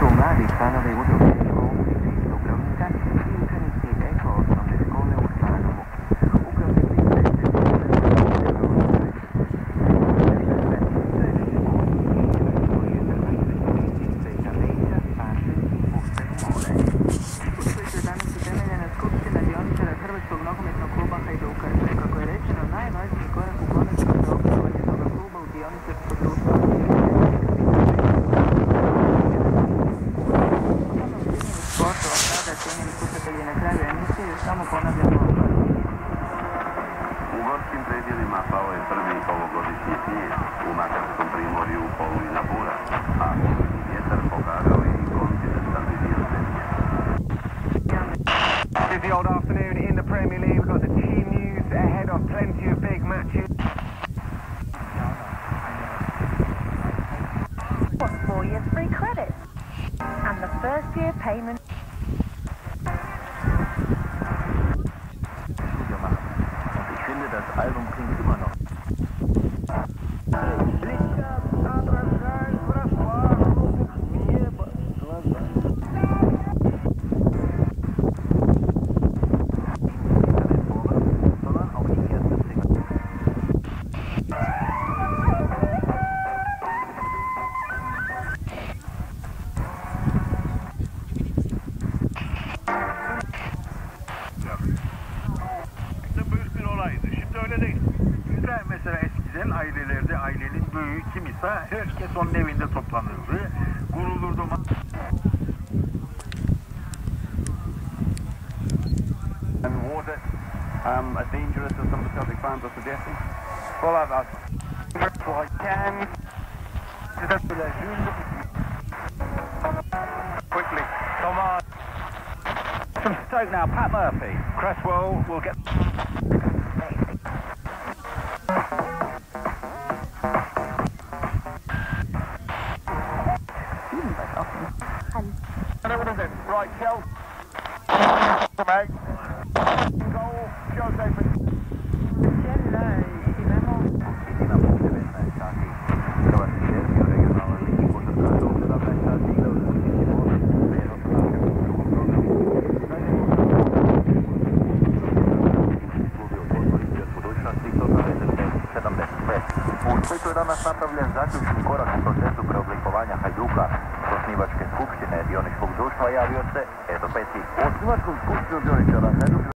Trauma des fans of the water. ないマジでこれここの人と奥様にとかそうばを利用にすることを Busy strada a This the old afternoon in the Premier League. We've got the team news ahead of plenty of big matches. four years free credit? And the first year payment. öyle değil. mesela eskiden ailelerde ailenin büyüğü kim ise herkes onun evinde toplanırdı. gurulurdu And was it um, as dangerous as some Celtic fans are suggesting? Well, I've asked. Well, I can. Quickly, come on. From Stoke now, Pat Murphy. Cresswell will get... Right, Kel. Meg. E, u Splitu je danas napravljen zaključni korak u procesu preoblikovanja Hajduka. S osnivačke skupštine dioničkog društva javio se Edo Peti. Osnivačkom skupštinu dioničara Hajduka